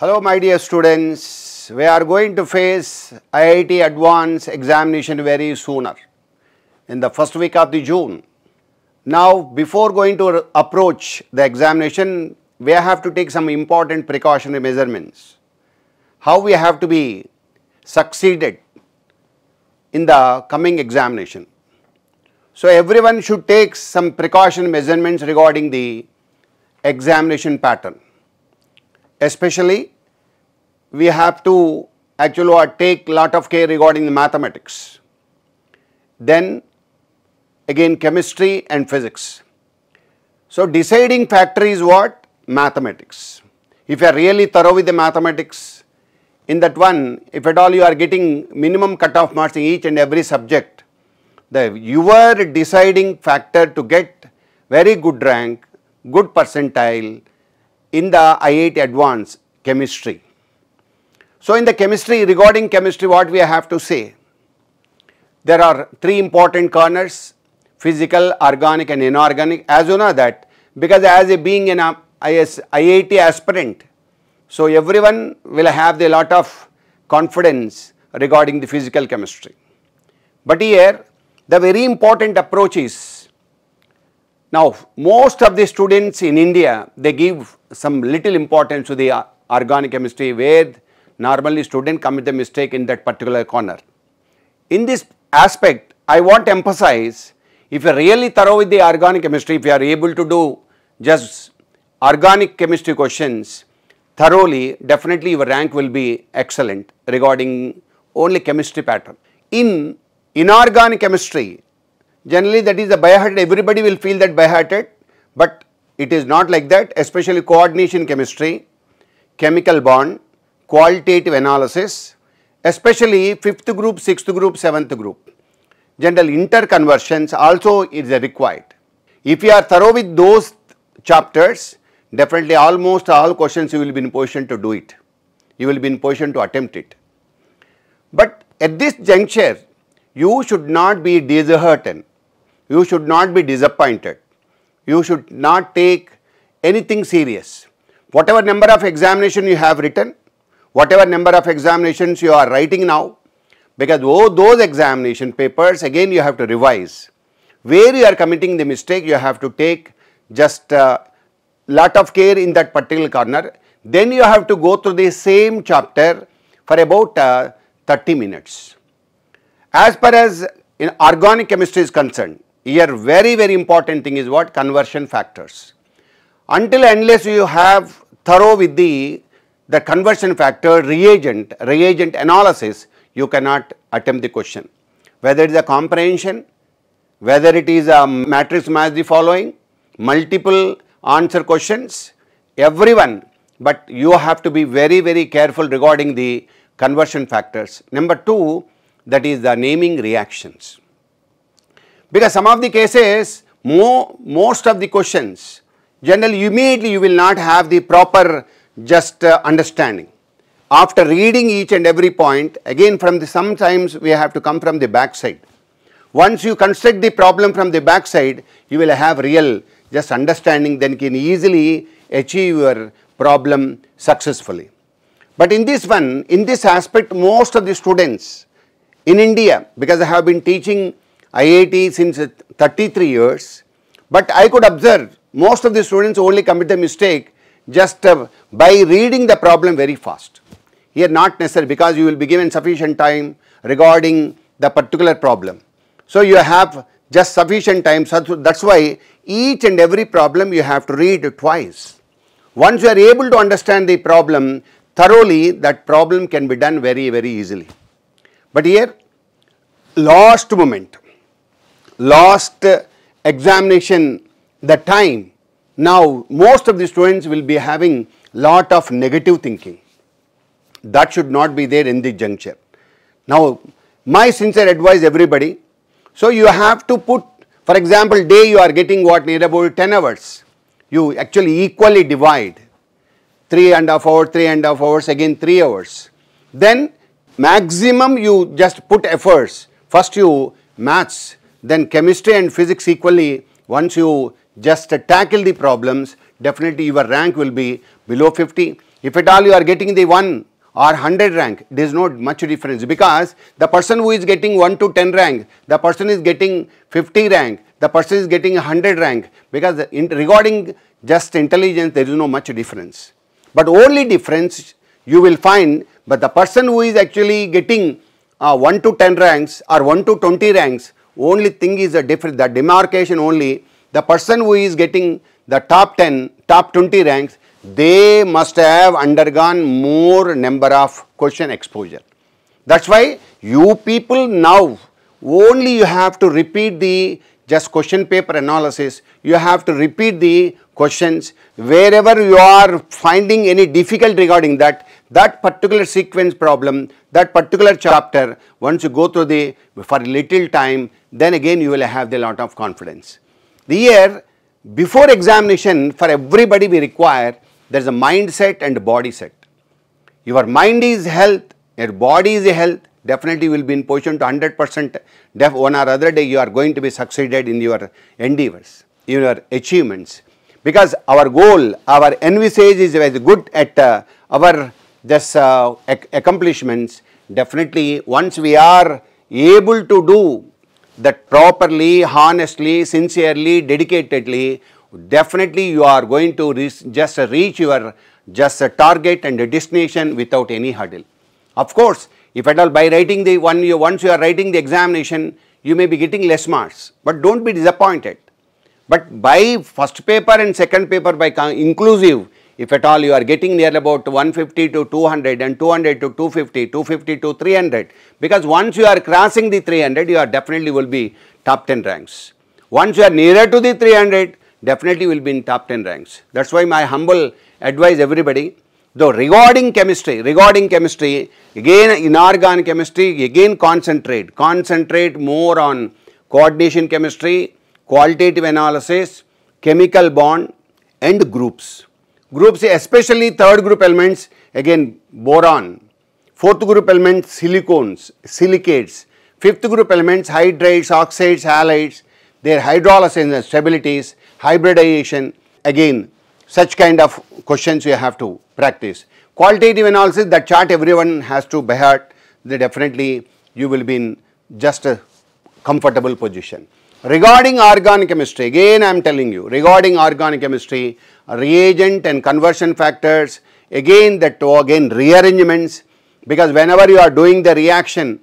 Hello my dear students, we are going to face IIT Advanced examination very sooner in the first week of the June. Now before going to approach the examination, we have to take some important precautionary measurements. How we have to be succeeded in the coming examination. So everyone should take some precaution measurements regarding the examination pattern especially we have to actually what, take lot of care regarding the mathematics. Then again chemistry and physics. So deciding factor is what? Mathematics. If you are really thorough with the mathematics, in that one, if at all you are getting minimum cutoff marks in each and every subject, the your deciding factor to get very good rank, good percentile in the IIT Advanced Chemistry. So, in the chemistry regarding chemistry what we have to say? There are three important corners physical, organic and inorganic as you know that because as a being an IIT aspirant, so everyone will have a lot of confidence regarding the physical chemistry. But here the very important approach is now most of the students in India they give some little importance to the uh, organic chemistry where normally student commit a mistake in that particular corner. In this aspect I want to emphasize if you are really thorough with the organic chemistry if you are able to do just organic chemistry questions thoroughly definitely your rank will be excellent regarding only chemistry pattern. In inorganic chemistry generally that is the by everybody will feel that by but it is not like that especially coordination chemistry, chemical bond, qualitative analysis, especially fifth group, sixth group, seventh group. General interconversions also is required. If you are thorough with those chapters, definitely almost all questions you will be in position to do it. You will be in position to attempt it. But at this juncture, you should not be disheartened. You should not be disappointed you should not take anything serious. Whatever number of examination you have written, whatever number of examinations you are writing now, because oh, those examination papers again you have to revise. Where you are committing the mistake, you have to take just a lot of care in that particular corner. Then you have to go through the same chapter for about uh, 30 minutes. As far as in organic chemistry is concerned, here very very important thing is what conversion factors. Until unless you have thorough with the, the conversion factor reagent, reagent analysis, you cannot attempt the question. Whether it is a comprehension, whether it is a matrix match the following, multiple answer questions, everyone, but you have to be very very careful regarding the conversion factors. Number 2 that is the naming reactions because some of the cases mo most of the questions generally immediately you will not have the proper just uh, understanding. After reading each and every point again from the sometimes we have to come from the back side. Once you construct the problem from the back side you will have real just understanding then can easily achieve your problem successfully. But in this one in this aspect most of the students in India because I have been teaching IIT since 33 years, but I could observe most of the students only commit the mistake just uh, by reading the problem very fast. Here not necessary because you will be given sufficient time regarding the particular problem. So you have just sufficient time, so that is why each and every problem you have to read twice. Once you are able to understand the problem thoroughly, that problem can be done very, very easily. But here last moment, last examination the time now most of the students will be having lot of negative thinking. That should not be there in the juncture. Now my sincere advice everybody so you have to put for example day you are getting what near about 10 hours. You actually equally divide. Three and a half hours three and a half hours again 3 hours. Then maximum you just put efforts. First you maths then chemistry and physics equally. Once you just tackle the problems definitely your rank will be below 50 if at all you are getting the 1 or 100 rank, there is not much difference because the person who is getting 1 to 10 rank, the person is getting 50 rank, the person is getting 100 rank because in, regarding just intelligence there is no much difference. But only difference you will find but the person who is actually getting uh, 1 to 10 ranks or 1 to 20 ranks only thing is the difference the demarcation only the person who is getting the top 10 top 20 ranks they must have undergone more number of question exposure. That's why you people now only you have to repeat the just question paper analysis. You have to repeat the questions. Wherever you are finding any difficult regarding that that particular sequence problem that particular chapter once you go through the for little time then again you will have the lot of confidence the year before examination for everybody we require there is a mindset and a body set. Your mind is health your body is health definitely will be in position to 100 percent. One or other day you are going to be succeeded in your endeavors in your achievements. Because our goal our envisage is very good at uh, our this uh, ac accomplishments. Definitely once we are able to do that properly, honestly, sincerely, dedicatedly, definitely you are going to just reach your just a target and a destination without any hurdle. Of course, if at all by writing the one you once you are writing the examination, you may be getting less marks, but don't be disappointed. But by first paper and second paper by inclusive, if at all you are getting near about 150 to 200 and 200 to 250, 250 to 300 because once you are crossing the 300 you are definitely will be top 10 ranks. Once you are nearer to the 300 definitely will be in top 10 ranks. That is why my humble advice everybody though regarding chemistry, regarding chemistry again inorganic chemistry again concentrate, concentrate more on coordination chemistry, qualitative analysis, chemical bond and groups Groups especially third group elements again boron, fourth group elements silicones, silicates, fifth group elements hydrides, oxides, halides, their hydrolysis and stabilities, hybridization again such kind of questions you have to practice. Qualitative analysis that chart everyone has to by heart, they definitely you will be in just a comfortable position. Regarding organic chemistry, again I am telling you, regarding organic chemistry, reagent and conversion factors, again that again rearrangements, because whenever you are doing the reaction,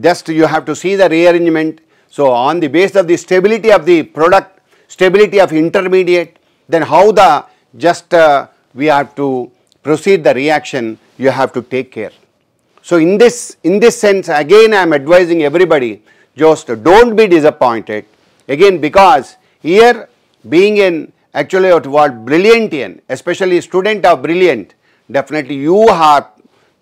just you have to see the rearrangement. So, on the basis of the stability of the product, stability of intermediate, then how the just uh, we have to proceed the reaction, you have to take care. So, in this in this sense again I am advising everybody just do not be disappointed again because here being an actually what brilliantian especially student of brilliant definitely you are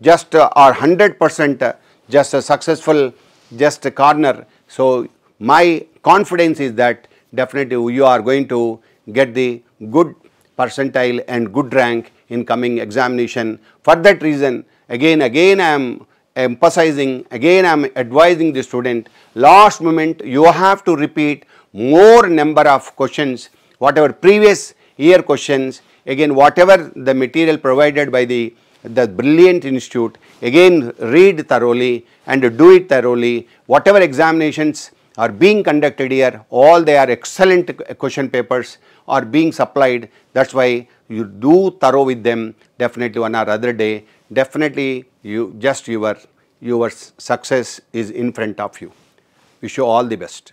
just uh, are 100 percent uh, just a successful just a corner. So, my confidence is that definitely you are going to get the good percentile and good rank in coming examination. For that reason again again I am emphasizing again I am advising the student last moment you have to repeat more number of questions whatever previous year questions again whatever the material provided by the the brilliant institute again read thoroughly and do it thoroughly. Whatever examinations are being conducted here all they are excellent question papers are being supplied. That is why you do thorough with them definitely one or other day. Definitely you just your your success is in front of you. Wish you all the best